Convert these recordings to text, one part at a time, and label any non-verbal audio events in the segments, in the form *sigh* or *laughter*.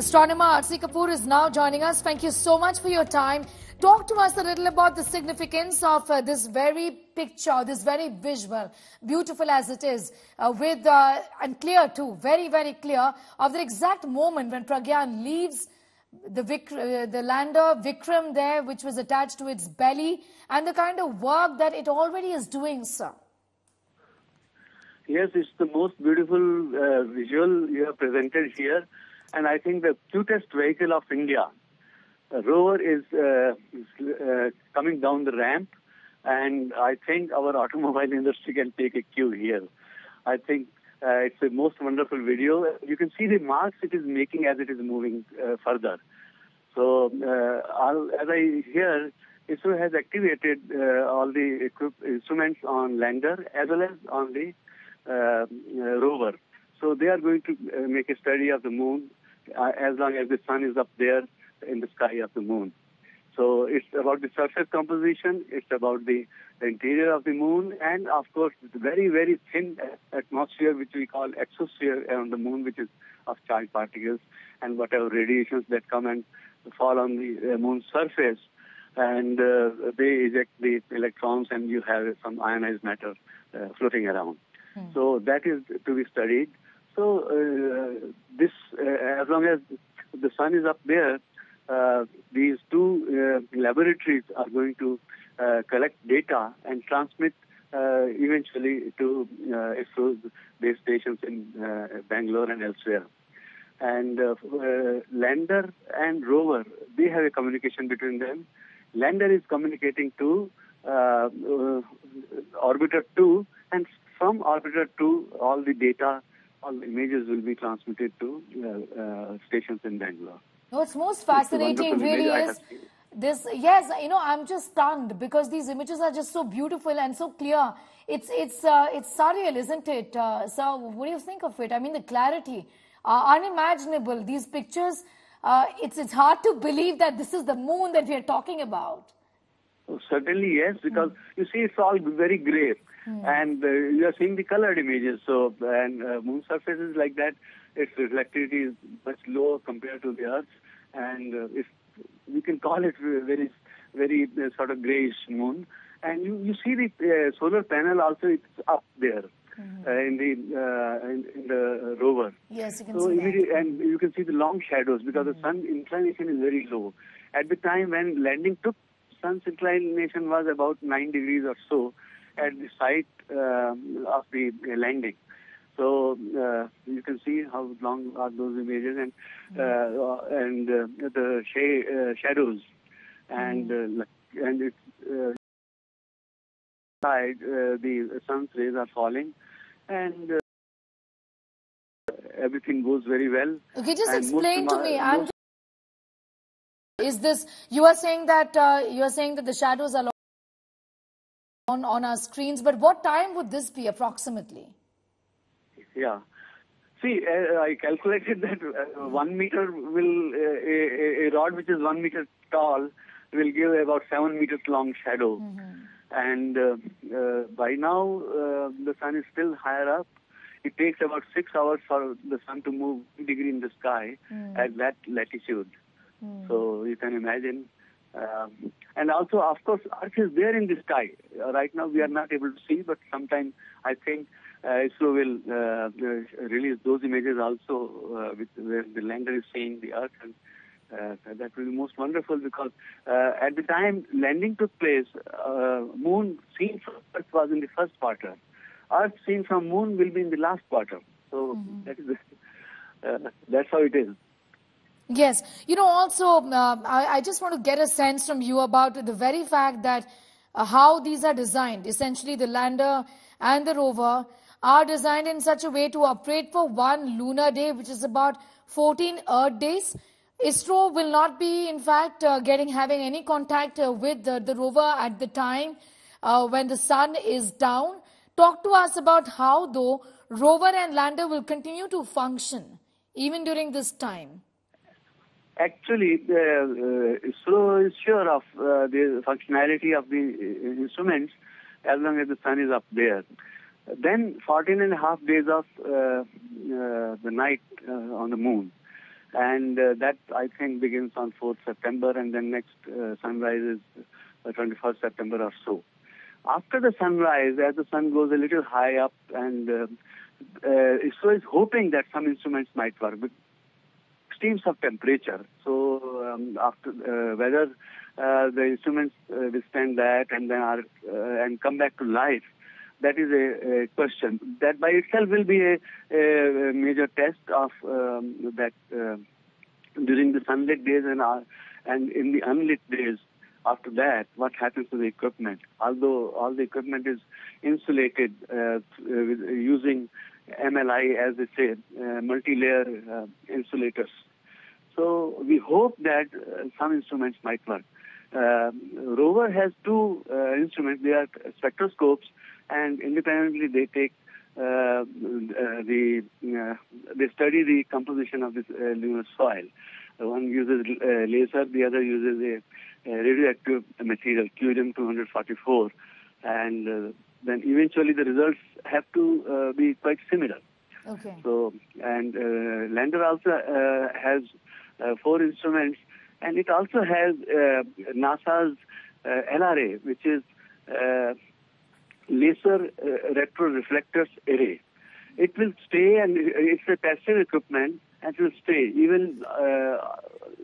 Astronomer R.C. Kapoor is now joining us. Thank you so much for your time. Talk to us a little about the significance of uh, this very picture, this very visual, beautiful as it is, uh, with uh, and clear too, very very clear of the exact moment when Pragyan leaves the, Vik- uh, the lander Vikram there, which was attached to its belly, and the kind of work that it already is doing, sir. Yes, it's the most beautiful uh, visual you have presented here, and I think the cutest vehicle of India. A rover is, uh, is uh, coming down the ramp, and I think our automobile *laughs* industry can take a cue here. I think uh, it's the most wonderful video. You can see the marks it is making as it is moving uh, further. So, as I hear, ISRO has activated uh, all the equip- instruments on lander as well as on the uh, uh, rover. So they are going to make a study of the moon uh, as long as the sun is up there in the sky of the moon. So it's about the surface composition, it's about the, the interior of the moon, and of course the very, very thin atmosphere which we call exosphere around the moon, which is of charged particles and whatever radiations that come and fall on the moon's surface. And uh, they eject the electrons, and you have some ionized matter uh, floating around. So that is to be studied. So uh, this, uh, as long as the sun is up there, uh, these two uh, laboratories are going to uh, collect data and transmit uh, eventually to ISRO's base stations in Bangalore and elsewhere. And lander and rover, they have a communication between them. Lander is communicating to orbiter 2, and from orbiter 2, all the data, all the images will be transmitted to uh, uh, stations in Bangalore. What's most fascinating really is this. Yes, you know, I'm just stunned because these images are just so beautiful and so clear. It's it's uh, it's surreal, isn't it? Uh, so, what do you think of it? I mean, the clarity, uh, unimaginable. These pictures. Uh, it's it's hard to believe that this is the moon that we are talking about. Oh, Certainly, yes, because you see, it's all very gray, and uh, you are seeing the colored images. So, and uh, moon surface is like that. Its reflectivity is much lower compared to the Earth, and uh, it's, we can call it very, very uh, sort of grayish moon. And you, you see the uh, solar panel also; it's up there uh, in the uh, in, in the rover. Yes, you can So see that. and you can see the long shadows because the sun inclination is very low. At the time when landing took, sun's inclination was about nine degrees or so at the site um of the landing. So uh, you can see how long are those images and uh, and uh, the sh- uh, shadows and uh, like- and it's uh, side uh, the sun's rays are falling and. Uh, everything goes very well. Okay, just And explain to me. I'm most- Is this you are saying that uh, you are saying that the shadows are on on our screens, but what time would this be approximately? Yeah. See, uh, I calculated *laughs* that uh, one meter will, uh, a, a- rod which is one meter tall will give about seven meters long shadow. And uh, uh, by now, uh, the sun is still higher up. It takes about six hours for the sun to move degree in the sky at that latitude. So you can imagine. Um, and also, of course, Earth is there in the sky. Uh, right now, we are not able to see, but sometime I think uh, ISRO will uh, release those images also, uh, with, where the lander is seeing the Earth, and uh, that will be most wonderful because uh, at the time landing took place, uh, Moon seen from Earth was in the first quarter. Earth seen from Moon will be in the last quarter. So that is *laughs* uh, that's how it is. Yes, you know. Also, uh, I, I just want to get a sense from you about the very fact that uh, how these are designed. Essentially, the lander and the rover are designed in such a way to operate for one lunar day, which is about 14 Earth days. ISRO will not be, in fact, uh, getting having any contact uh, with the, the rover at the time uh, when the sun is down. Talk to us about how, though, rover and lander will continue to function even during this time. Actually, uh, uh, is sure of uh, the functionality of the uh, instruments as long as the sun is up there. Then 14 and a half days of uh, uh, the night uh, on the moon. and uh, that I think begins on 4th September, and then next uh, sunrise is uh, 21st September or so. After the sunrise, as the sun goes a little high up, and uh, uh, ISRO is hoping that some instruments might work extremes of temperature. So um, after uh, whether uh, the instruments uh, withstand that and then are uh, and come back to life, that is a, a, question. That by itself will be a, a major test of um, that uh, during the sunlit days and uh, and in the unlit days. After that, what happens to the equipment? Although all the equipment is insulated using MLI, as they say, multi-layer insulators. So we hope that uh, some instruments might work. Uh, rover has two uh, instruments. They are spectroscopes, and independently they take uh, uh, the uh, they study the composition of this lunar soil. One uses laser, the other uses a, a radioactive material, curium 244, and then eventually the results have to be quite similar. Okay. So, and lander also has four instruments and it also has uh, NASA's uh, LRA, which is uh, Laser uh, Retroreflectors Array. It will stay, and it's a passive equipment, and it will stay even uh,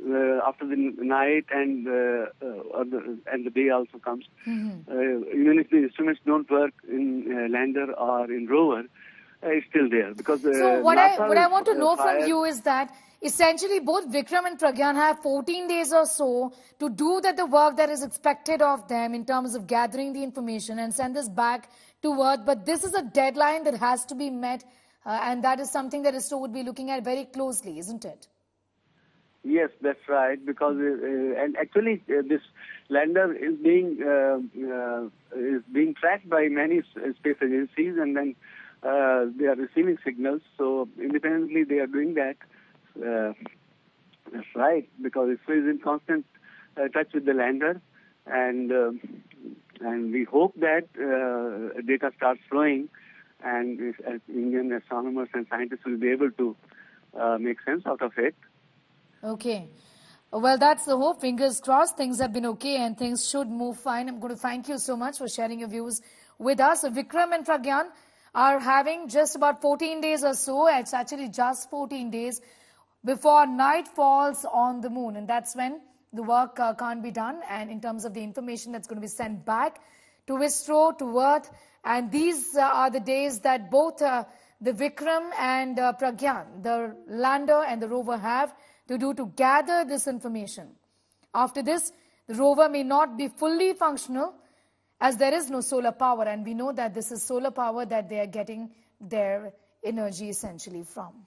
uh, after the night and the, and the day also comes. Mm-hmm. even if the instruments don't work in lander or in rover, it's still there because. so what NASA I what I want to know from you is that essentially both Vikram and Pragyan have 14 days or so to do that the work that is expected of them in terms of gathering the information and send this back to Earth. But this is a deadline that has to be met, uh, and that is something that ISRO would be looking at very closely, isn't it? Yes, that's right. Because uh, and actually, uh, this lander is being uh, uh, is being tracked by many space agencies, and then uh, they are receiving signals. So independently, they are doing that. Uh, that's right, because ISRO is in constant uh, touch with the lander, and uh, and we hope that uh, data starts flowing, and Indian astronomers and scientists will be able to uh, make sense out of it. Okay. Well, that's the hope. Fingers crossed. Things have been okay and things should move fine. I'm going to thank you so much for sharing your views with us. Vikram and Pragyan are having just about 14 days or so. It's actually just 14 days before night falls on the moon. And that's when the work uh, can't be done. And in terms of the information that's going to be sent back to ISRO, to Earth. And these uh, are the days that both uh, the Vikram and uh, Pragyan, the lander and the rover have to do to gather this information. After this, the rover may not be fully functional as there is no solar power. And we know that this is solar power that they are getting their energy essentially from.